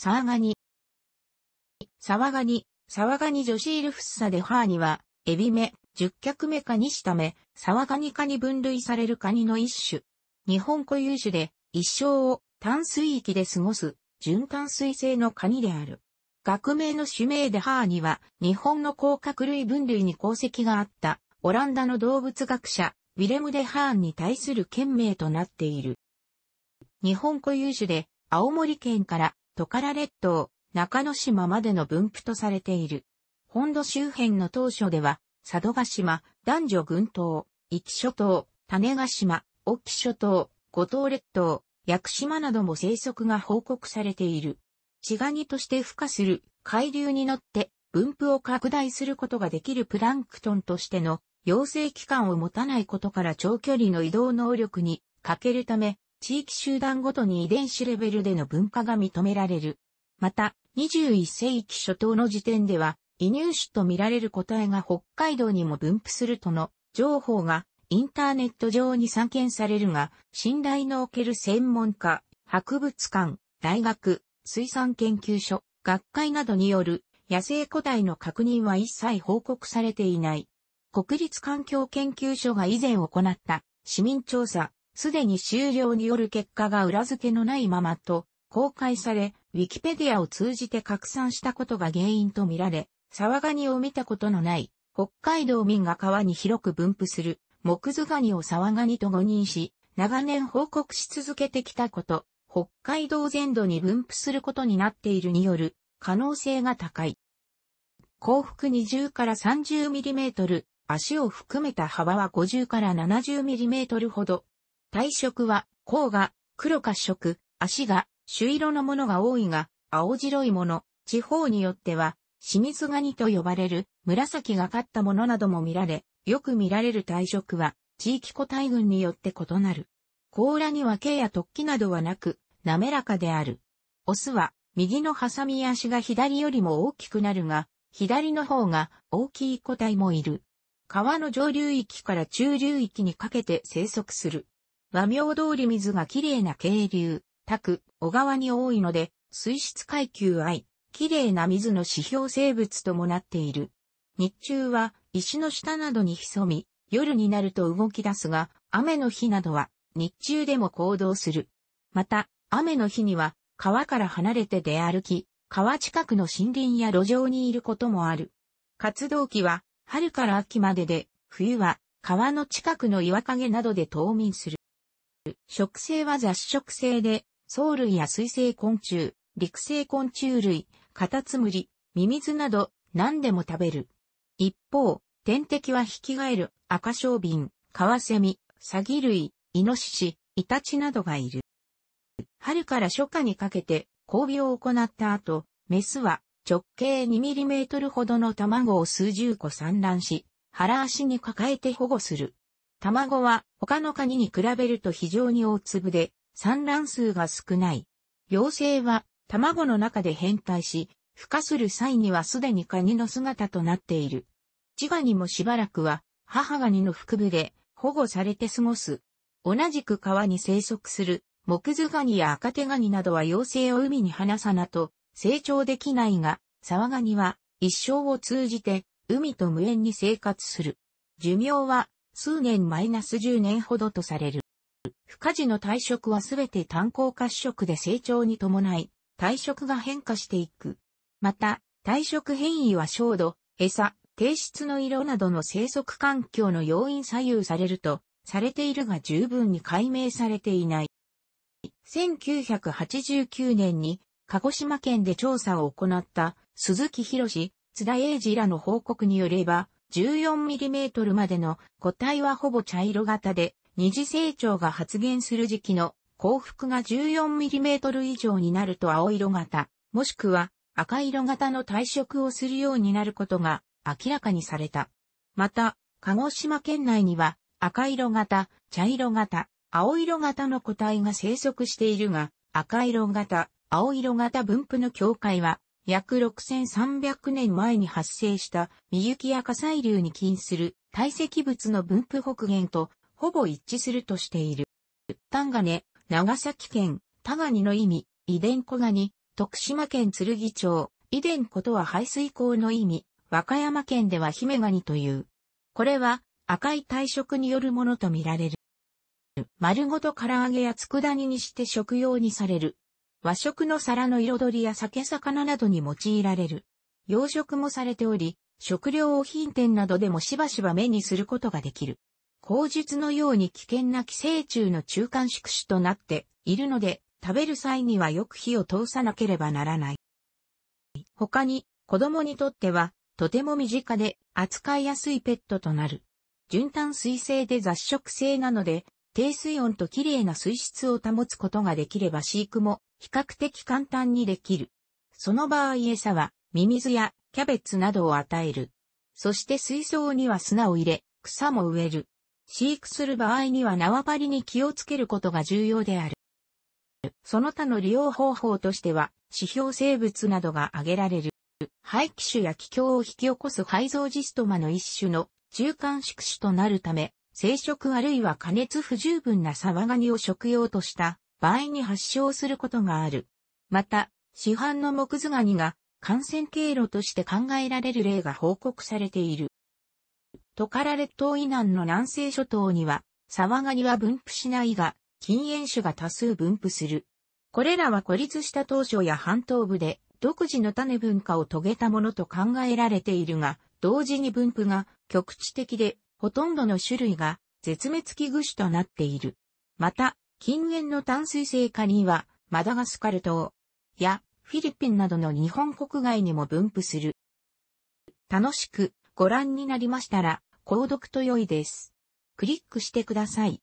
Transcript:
サワガニ。サワガニ、サワガニ女子イルフッサでハーニは、エビ目、十脚目科にしため、サワガニ科に分類されるカニの一種。日本固有種で、一生を淡水域で過ごす、純淡水性のカニである。学名の種名でハーニは、日本の甲殻類分類に功績があった、オランダの動物学者、ウィレム・デ・ハーンに対する県名となっている。日本固有種で、青森県からトカラ列島、中之島までの分布とされている。本土周辺の当初では、佐渡島、男女群島、壱岐諸島、種ヶ島、沖諸島、五島列島、屋久島なども生息が報告されている。血ガニとして孵化する海流に乗って分布を拡大することができるプランクトンとしての養成期間を持たないことから長距離の移動能力に欠けるため、地域集団ごとに遺伝子レベルでの分化が認められる。また、21世紀初頭の時点では、移入種とみられる個体が北海道にも分布するとの情報がインターネット上に散見されるが、信頼のおける専門家、博物館、大学、水産研究所、学会などによる野生個体の確認は一切報告されていない。国立環境研究所が以前行った市民調査、すでに終了による結果が裏付けのないままと公開され、ウィキペディアを通じて拡散したことが原因とみられ、沢ガニを見たことのない北海道民が川に広く分布する木図ガニを沢ガニと誤認し、長年報告し続けてきたこと、北海道全土に分布することになっているによる可能性が高い。幸福20から 30mm、足を含めた幅は50から 70mm ほど。体色は、甲が黒褐色、足が朱色のものが多いが、青白いもの、地方によっては清水ガニと呼ばれる紫がかったものなども見られ、よく見られる体色は地域個体群によって異なる。甲羅には毛や突起などはなく、滑らかである。オスは右のハサミ足が左よりも大きくなるが、左の方が大きい個体もいる。川の上流域から中流域にかけて生息する。和名通り水がきれいな渓流、タク、小川に多いので、水質階級愛、綺麗な水の指標生物ともなっている。日中は石の下などに潜み、夜になると動き出すが、雨の日などは日中でも行動する。また、雨の日には川から離れて出歩き、川近くの森林や路上にいることもある。活動期は春から秋までで、冬は川の近くの岩陰などで冬眠する。食性は雑食性で、藻類や水生昆虫、陸生昆虫類、カタツムリ、ミミズなど何でも食べる。一方、天敵はヒキガエル、赤小瓶、カワセミ、サギ類、イノシシ、イタチなどがいる。春から初夏にかけて交尾を行った後、メスは直径 2mm ほどの卵を数十個産卵し、腹足に抱えて保護する。卵は他のカニに比べると非常に大粒で産卵数が少ない。幼生は卵の中で変態し、孵化する際にはすでにカニの姿となっている。ジガニもしばらくは母ガニの腹部で保護されて過ごす。同じく川に生息する木図ガニや赤手ガニなどは妖精を海に放さなと成長できないが、沢ガニは一生を通じて海と無縁に生活する。寿命は数年マイナス10年ほどとされる。孵化時の体色はすべて単光褐色で成長に伴い、体色が変化していく。また、体色変異は照度、餌、低質の色などの生息環境の要因左右されると、されているが十分に解明されていない。1989年に鹿児島県で調査を行った鈴木博士、津田英二らの報告によれば、14mm までの個体はほぼ茶色型で、二次成長が発現する時期の幸福が 14mm 以上になると青色型、もしくは赤色型の体色をするようになることが明らかにされた。また、鹿児島県内には赤色型、茶色型、青色型の個体が生息しているが、赤色型、青色型分布の境界は約6300年前に発生した三雪や火砕流に起因する堆積物の分布北限とほぼ一致するとしている。丹ガネ、長崎県、タガニの意味、遺伝コガニ、徳島県剣町、遺伝ことは排水口の意味、和歌山県では姫ガニという。これは赤い体色によるものとみられる。丸ごと唐揚げや佃煮にして食用にされる。和食の皿の彩りや酒魚などに用いられる。養殖もされており、食料を品店などでもしばしば目にすることができる。口述のように危険な寄生虫の中間宿主となっているので、食べる際にはよく火を通さなければならない。他に、子供にとっては、とても身近で扱いやすいペットとなる。純炭水性で雑食性なので、低水温と綺麗な水質を保つことができれば飼育も比較的簡単にできる。その場合餌はミミズやキャベツなどを与える。そして水槽には砂を入れ、草も植える。飼育する場合には縄張りに気をつけることが重要である。その他の利用方法としては、指標生物などが挙げられる。廃棄種や気境を引き起こす廃造ジストマの一種の中間宿主となるため、生殖あるいは加熱不十分なサワガニを食用とした場合に発症することがある。また、市販の木図ガニが感染経路として考えられる例が報告されている。トカラ列島以南の南西諸島には、サワガニは分布しないが、禁煙種が多数分布する。これらは孤立した当初や半島部で独自の種文化を遂げたものと考えられているが、同時に分布が局地的で、ほとんどの種類が絶滅危惧種となっている。また、禁煙の淡水性化には、マダガスカル島やフィリピンなどの日本国外にも分布する。楽しくご覧になりましたら、購読と良いです。クリックしてください。